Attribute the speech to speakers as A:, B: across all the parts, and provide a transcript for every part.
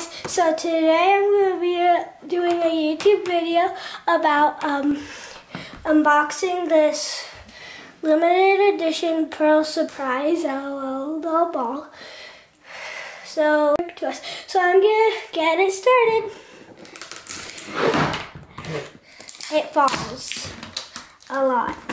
A: guys, so today I'm going to be uh, doing a YouTube video about um, unboxing this limited edition Pearl Surprise LOL doll ball. So, to us. so I'm going to get it started. It falls a lot.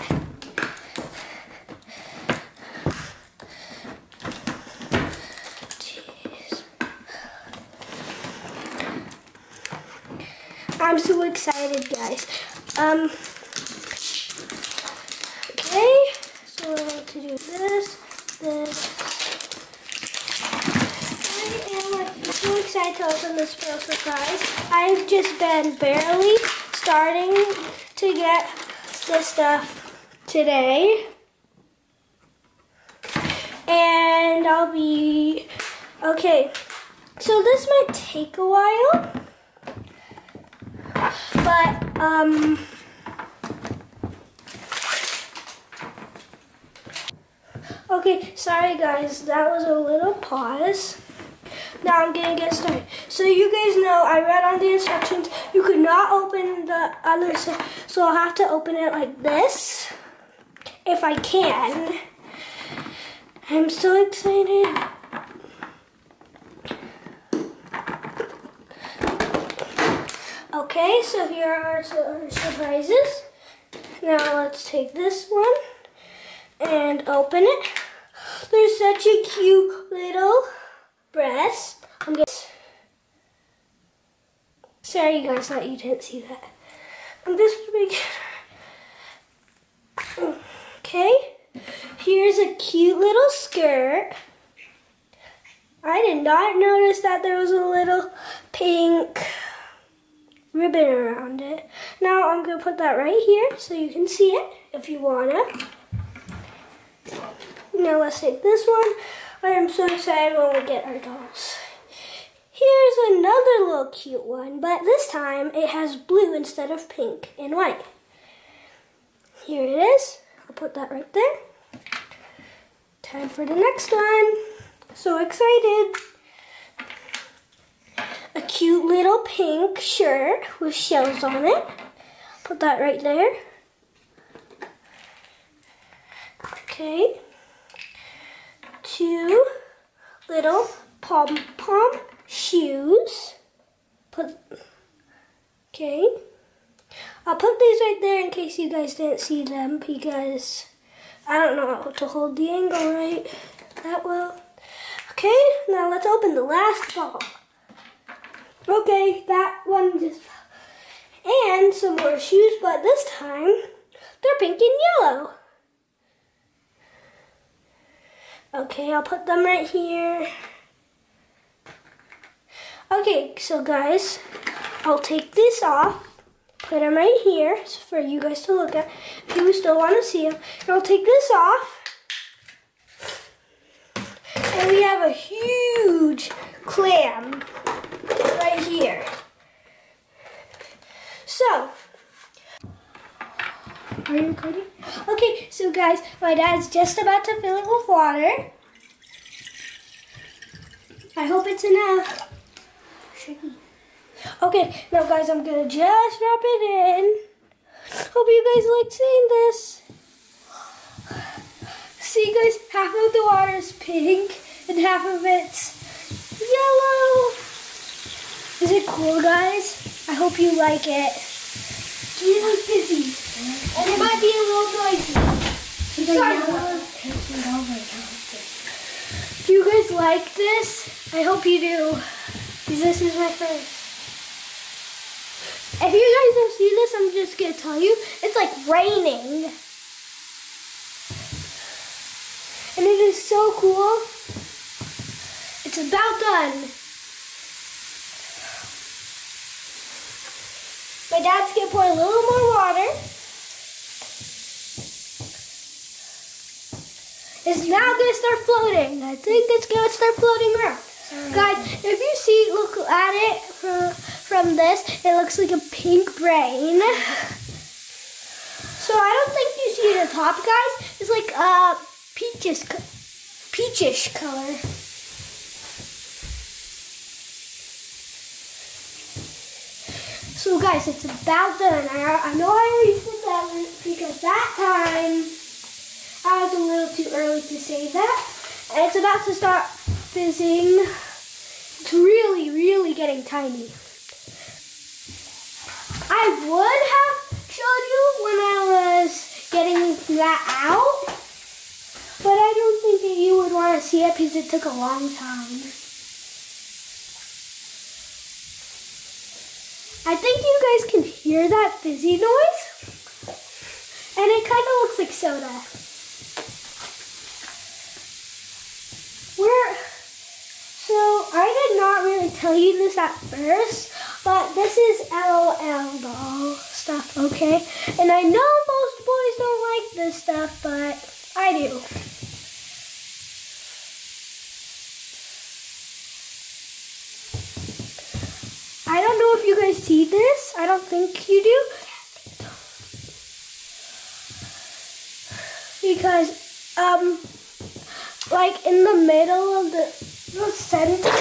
A: I'm so excited, guys. Um, okay, so to do this, this. I am so excited to open this Pearl surprise. I've just been barely starting to get the stuff today. And I'll be, okay, so this might take a while but um okay sorry guys that was a little pause. Now I'm gonna get started. So you guys know I read on the instructions you could not open the other side so I'll have to open it like this if I can. I'm so excited Okay, so here are some surprises. Now let's take this one and open it. There's such a cute little breast. I'm gonna Sorry you guys that you didn't see that. I'm just making Okay. Here's a cute little skirt. I did not notice that there was a little pink ribbon around it. Now I'm going to put that right here so you can see it if you want to. Now let's take this one. I am so excited when we get our dolls. Here's another little cute one, but this time it has blue instead of pink and white. Here it is. I'll put that right there. Time for the next one. So excited cute little pink shirt with shells on it. Put that right there. Okay. Two little pom-pom shoes. Put, okay. I'll put these right there in case you guys didn't see them because I don't know how to hold the angle right that well. Okay, now let's open the last ball. Okay, that one just and some more shoes, but this time they're pink and yellow. Okay, I'll put them right here. Okay, so guys, I'll take this off, put them right here for you guys to look at if you still want to see them. And I'll take this off. And we have a huge clam right here. So, are you recording? Okay, so guys, my dad's just about to fill it with water. I hope it's enough. Okay, now guys, I'm gonna just drop it in. Hope you guys like seeing this. See guys, half of the water is pink and half of it's yellow. Is it cool, guys? I hope you like it. It's really busy. And it might be a little noisy. Sorry. Do you guys like this? I hope you do. Because this is my first. If you guys don't see this, I'm just going to tell you. It's like raining. And it is so cool. It's about done. Dad's gonna pour a little more water. It's now gonna start floating. I think it's gonna start floating around. Guys, if you see, look at it from, from this, it looks like a pink brain. So I don't think you see the top, guys. It's like a peaches, peachish color. So guys, it's about done. I, I know I already said that because that time I was a little too early to say that. And it's about to start fizzing. It's really, really getting tiny. I would have showed you when I was getting that out, but I don't think that you would want to see it because it took a long time. I think you guys can hear that fizzy noise. And it kind of looks like soda. We're, so I did not really tell you this at first, but this is LOL doll stuff, okay? And I know most boys don't like this stuff, but I do. I don't know you guys see this. I don't think you do. Because, um, like in the middle of the, the center.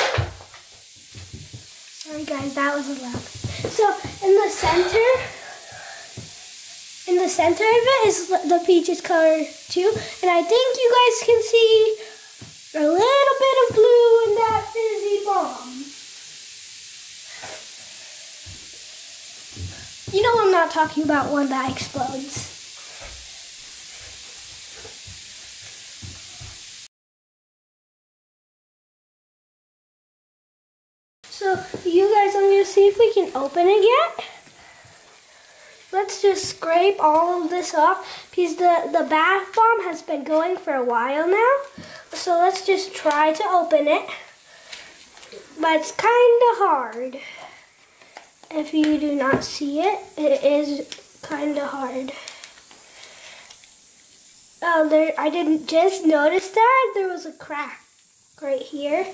A: Sorry guys, that was a loud. So in the center, in the center of it is the peaches color too. And I think you guys can see a little bit of blue in that fizzy bomb. You know I'm not talking about one that explodes. So you guys, I'm gonna see if we can open it yet. Let's just scrape all of this off because the, the bath bomb has been going for a while now. So let's just try to open it. But it's kind of hard. If you do not see it, it is kind of hard. Oh, there, I didn't just notice that. There was a crack right here.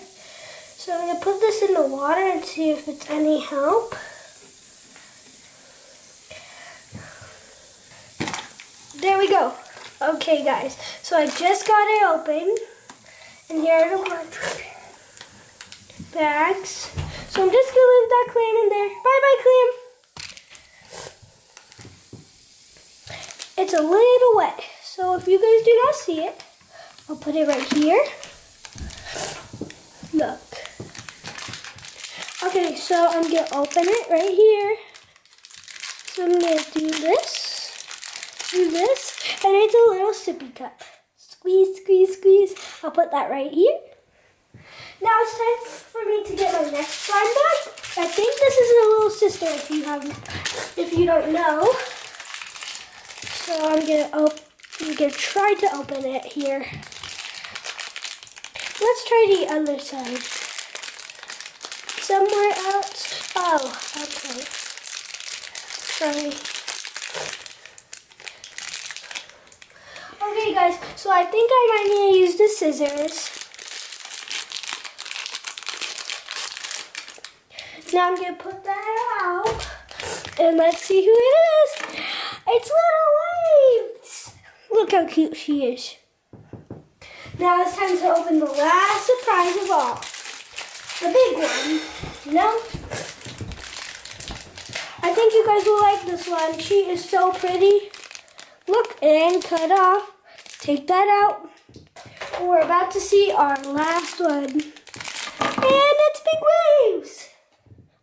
A: So I'm going to put this in the water and see if it's any help. There we go. Okay, guys. So I just got it open. And here are the bags. So I'm just to leave that clam in there. Bye-bye, clam. It's a little wet. So if you guys do not see it, I'll put it right here. Look. Okay, so I'm to open it right here. So I'm to do this, do this, and it's a little sippy cup. Squeeze, squeeze, squeeze. I'll put that right here. Now it's time for me to get my next slime bag. I think this is a little sister if you have if you don't know. So I'm gonna open I'm gonna try to open it here. Let's try the other side. Somewhere else. Oh, okay. Sorry. Okay guys, so I think I might need to use the scissors. Now I'm gonna put that out and let's see who it is. It's Little Waves. Look how cute she is. Now it's time to open the last surprise of all. The big one, you know? I think you guys will like this one. She is so pretty. Look, and cut off. Take that out. We're about to see our last one. And it's Big Waves.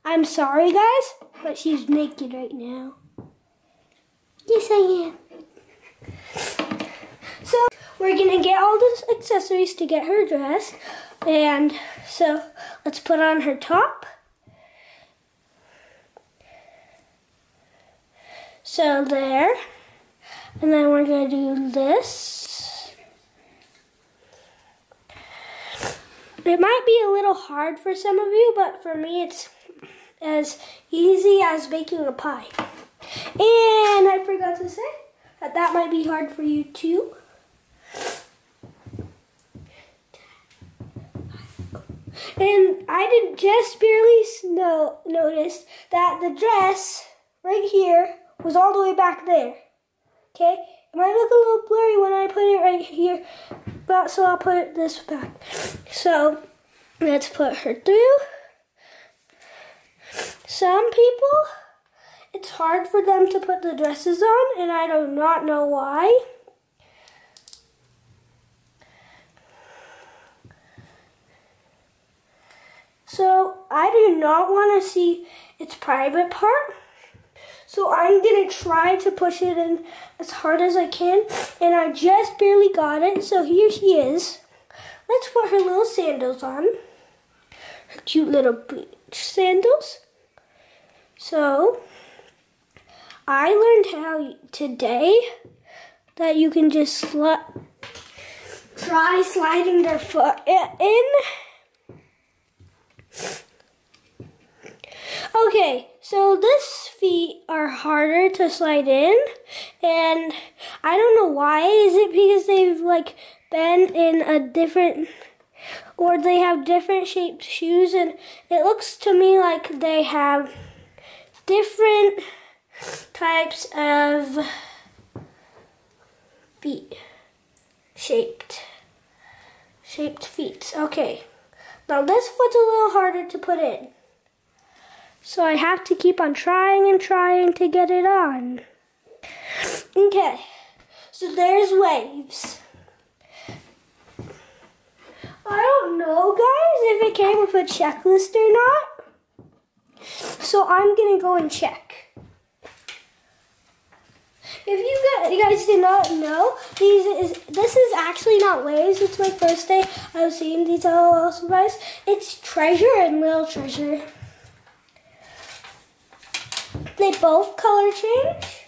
A: I'm sorry, guys, but she's naked right now. Yes, I am. So, we're to get all the accessories to get her dressed. And so, let's put on her top. So, there. And then we're to do this. It might be a little hard for some of you, but for me it's as easy as baking a pie. And I forgot to say that that might be hard for you too. And I did just barely know, notice that the dress right here was all the way back there. Okay? It might look a little blurry when I put it right here, but so I'll put this back. So let's put her through. Some people it's hard for them to put the dresses on, and I do not know why. So I do not want to see its private part. So I'm going to try to push it in as hard as I can. And I just barely got it. So here she is. Let's put her little sandals on. Her cute little beach sandals. So I learned how today that you can just sli try sliding their foot in Okay, so this feet are harder to slide in, and I don't know why. Is it because they've like been in a different, or they have different shaped shoes, and it looks to me like they have different types of feet shaped shaped feet. Okay. Now this foot's a little harder to put in. So I have to keep on trying and trying to get it on. Okay, so there's waves. I don't know, guys, if it came with a checklist or not. So I'm gonna go and check. If you guys did not know, these is this is actually not waves. It's my first day of seeing these also, guys. It's treasure and little treasure. They both color change.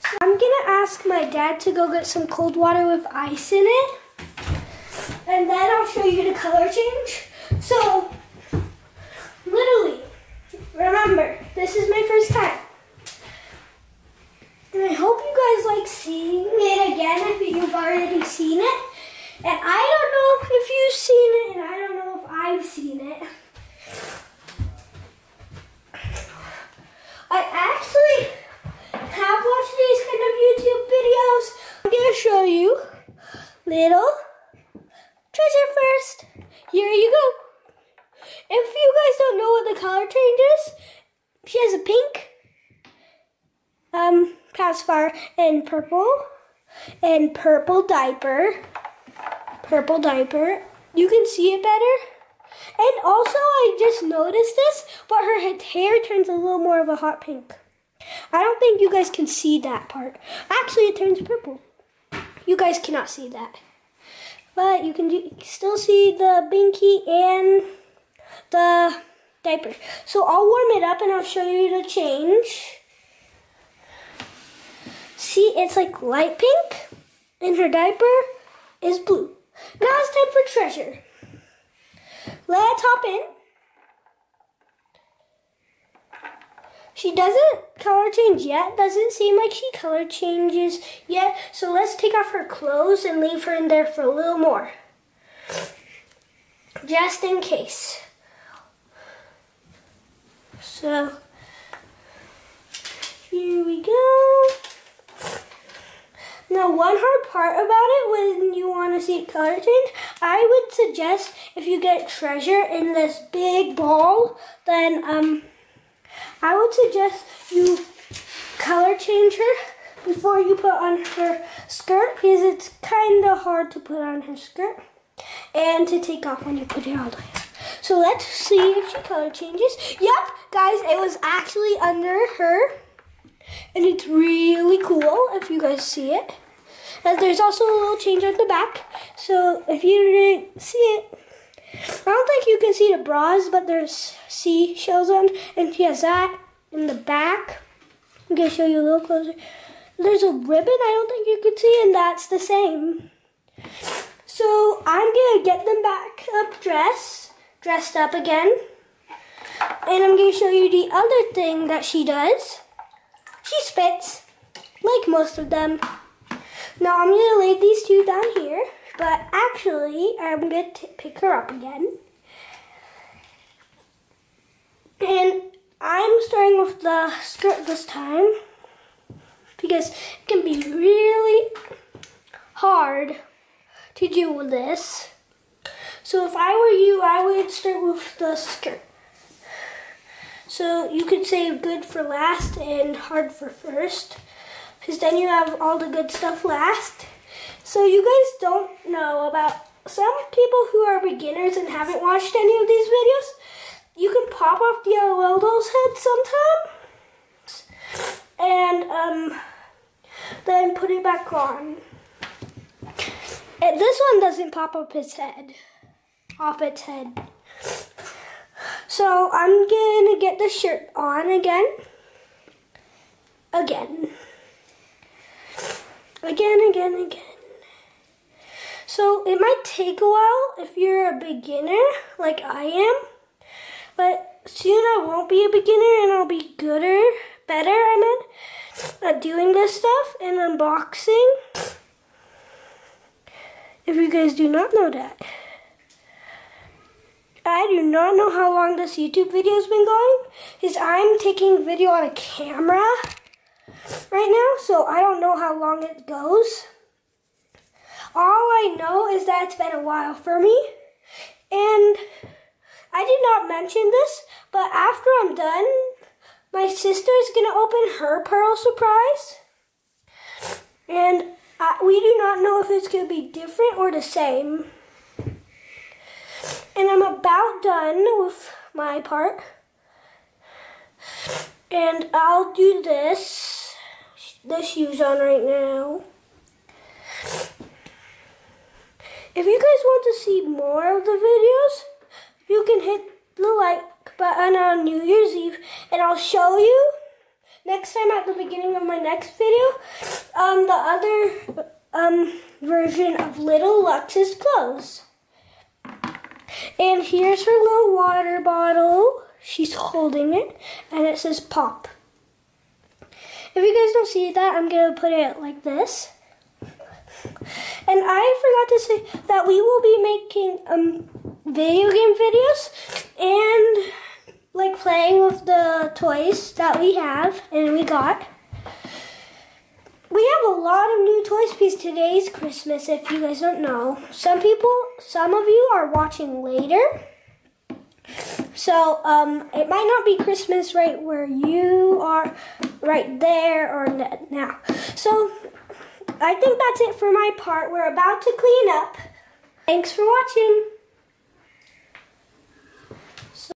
A: So I'm gonna ask my dad to go get some cold water with ice in it. And then I'll show you the color change. So, literally, remember, this is my first time. And I hope you guys like seeing it again if you've already seen it. And I don't know if you've seen it, and I don't know if I've seen it. I actually have watched these kind of YouTube videos. I'm going to show you little treasure first. Here you go. If you guys don't know what the color change is, she has a pink, um, pacifier and purple and purple diaper. Purple diaper. You can see it better. And also, I just noticed this, but her hair turns a little more of a hot pink. I don't think you guys can see that part. Actually, it turns purple. You guys cannot see that. But you can still see the binky and the diaper. So I'll warm it up and I'll show you the change. See, it's like light pink, and her diaper is blue. Now it's time for treasure. Let's hop in. She doesn't color change yet. Doesn't seem like she color changes yet. So let's take off her clothes and leave her in there for a little more. Just in case. So, here we go. Now, one hard part about it when you want to see color change, I would suggest if you get treasure in this big ball, then um, I would suggest you color change her before you put on her skirt because it's kind of hard to put on her skirt and to take off when you put it on. So let's see if she color changes. Yep, guys, it was actually under her and it's really cool if you guys see it. And there's also a little change at the back. So if you didn't see it, I don't think you can see the bras, but there's seashells on, and she has that in the back. I'm gonna show you a little closer. There's a ribbon I don't think you could see, and that's the same. So I'm gonna get them back up dressed, dressed up again. And I'm gonna show you the other thing that she does. She spits, like most of them. Now I'm to lay these two down here, but actually I'm to pick her up again. And I'm starting with the skirt this time because it can be really hard to do with this. So if I were you, I would start with the skirt. So you could say good for last and hard for first. Because then you have all the good stuff last. So you guys don't know about some people who are beginners and haven't watched any of these videos. You can pop off the LOL doll's head sometime And um, then put it back on. And this one doesn't pop up his head. Off its head. So I'm gonna get the shirt on again. Again. Again, again, again. So it might take a while if you're a beginner like I am. But soon I won't be a beginner and I'll be gooder, better, I meant, at doing this stuff and unboxing. If you guys do not know that. I do not know how long this YouTube video has been going because I'm taking video on a camera right now, so I don't know how long it goes. All I know is that it's been a while for me, and I did not mention this, but after I'm done, my sister is going to open her pearl surprise, and I, we do not know if it's going to be different or the same. And I'm about done with my part. And I'll do this, the shoes on right now. If you guys want to see more of the videos, you can hit the like button on New Year's Eve and I'll show you next time at the beginning of my next video um, the other um, version of Little Lux's clothes. And here's her little water bottle. She's holding it, and it says pop. If you guys don't see that, I'm going to put it like this. And I forgot to say that we will be making um, video game videos and like playing with the toys that we have and we got. We have a lot of new toys because today's Christmas, if you guys don't know. Some people, some of you are watching later. So, um, it might not be Christmas right where you are right there or now. So, I think that's it for my part. We're about to clean up. Thanks for watching.